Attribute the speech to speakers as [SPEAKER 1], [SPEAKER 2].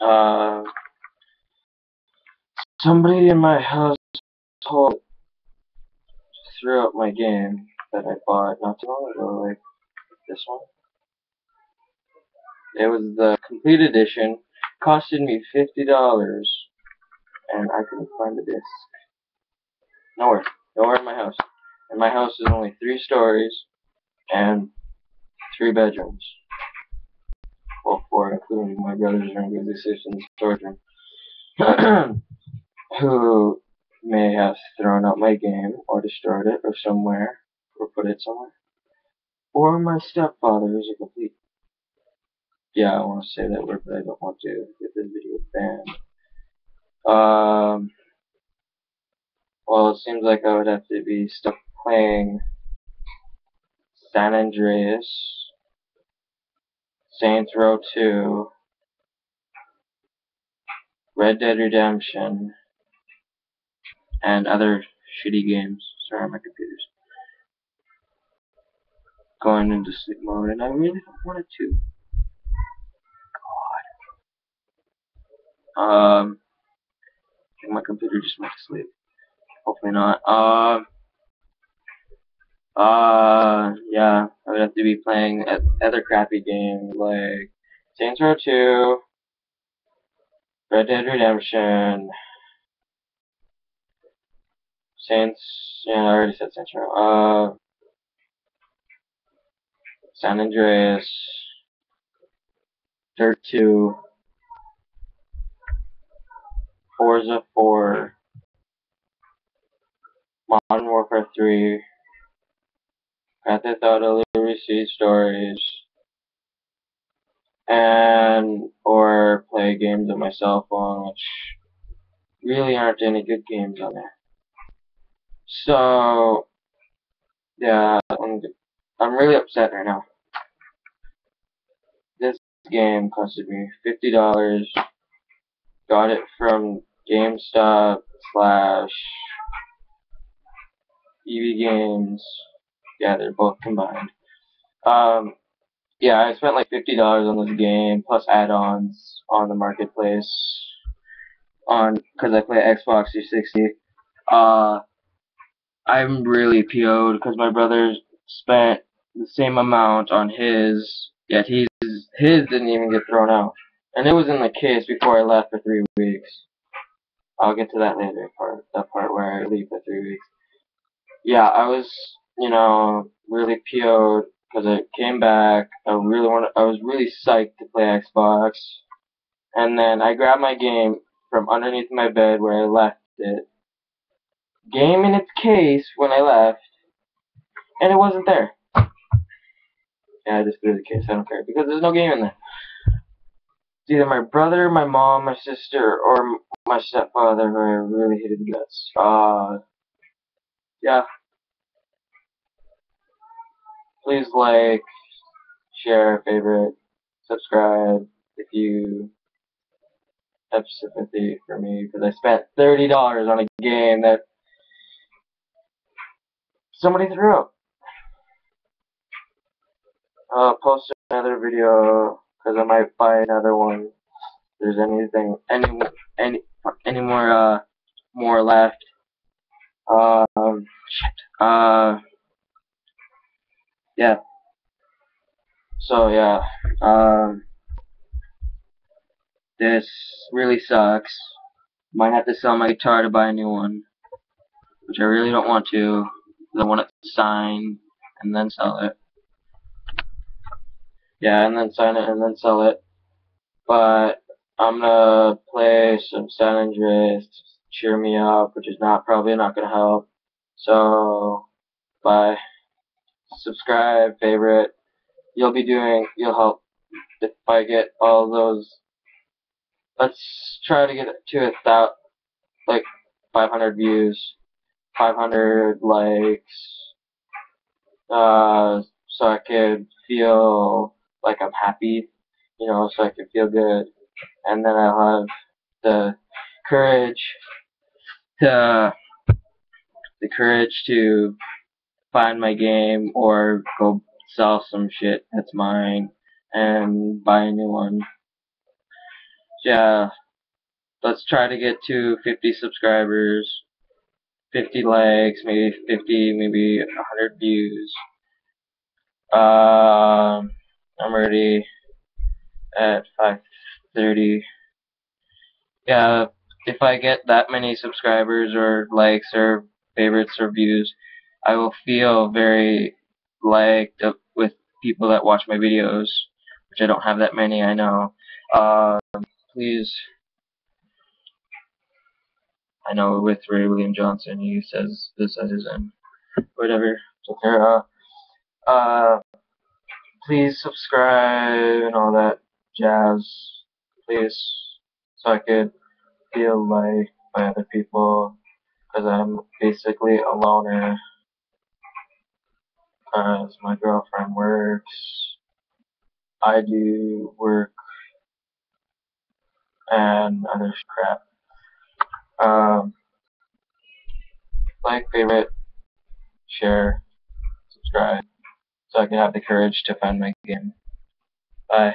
[SPEAKER 1] Uh, somebody in my household threw up my game that I bought not too long ago, like this one. It was the complete edition, costed me fifty dollars, and I couldn't find the disc. Nowhere, nowhere in my house. And my house is only three stories and three bedrooms. Well, four, including my brother's and in the storage. Who may have thrown out my game, or destroyed it, or somewhere, or put it somewhere. Or my stepfather is a complete yeah, I want to say that word, but I don't want to get this video banned. Um, well, it seems like I would have to be stuck playing San Andreas, Saints Row 2, Red Dead Redemption, and other shitty games. Sorry, my computer's going into sleep mode, and I really don't want it to. Um, I think my computer just went to sleep. Hopefully not. Um, uh, uh, yeah, would have to be playing other crappy games like Saints Row 2, Red Dead Redemption, Saints, yeah, I already said Saints Row, uh, San Andreas, Dirt 2, Forza 4, Modern Warfare 3, Grand Theft Auto Liberty Stories, and or play games on my cell phone, which really aren't any good games on there. So, yeah, I'm, I'm really upset right now. This game costed me $50 got it from GameStop slash EB Games. Yeah, they're both combined. Um, yeah, I spent like fifty dollars on this game plus add-ons on the marketplace on because I play Xbox 360. Uh, I'm really PO'd because my brother spent the same amount on his, yet he's his didn't even get thrown out. And it was in the case before I left for three weeks. I'll get to that later part, that part where I leave for three weeks. Yeah, I was, you know, really PO'd because I came back. I really wanted, I was really psyched to play Xbox. And then I grabbed my game from underneath my bed where I left it. Game in its case when I left, and it wasn't there. Yeah, I just threw the case. I don't care because there's no game in there It's either my brother, my mom, my sister, or my stepfather who I really hated the guts. Uh, yeah. Please like, share, favorite, subscribe if you have sympathy for me because I spent thirty dollars on a game that somebody threw out. I'll post another video because I might buy another one. If there's anything, any, any, any more, uh, more left. Um, shit. Uh, yeah. So yeah. Um, this really sucks. Might have to sell my guitar to buy a new one, which I really don't want to. I want it signed and then sell it. Yeah, and then sign it and then sell it. But I'm gonna play some San Andreas to cheer me up, which is not probably not gonna help. So, bye. Subscribe, favorite. You'll be doing. You'll help if I get all those. Let's try to get to a thousand, like 500 views, 500 likes, uh, so I could feel like I'm happy, you know, so I can feel good. And then I'll have the courage to the courage to find my game or go sell some shit that's mine and buy a new one. yeah, let's try to get to 50 subscribers, 50 likes, maybe 50, maybe 100 views. Um, I'm already at 5:30. Yeah, if I get that many subscribers or likes or favorites or views, I will feel very liked with people that watch my videos, which I don't have that many, I know. Um, please, I know with Ray William Johnson, he says this as his end. Whatever. Okay, uh, uh, please subscribe and all that jazz, please, so I could feel liked by other people, because I'm basically a loner, because my girlfriend works, I do work, and other crap. Um, like, favorite, share, subscribe, so I can have the courage to find my game. Bye.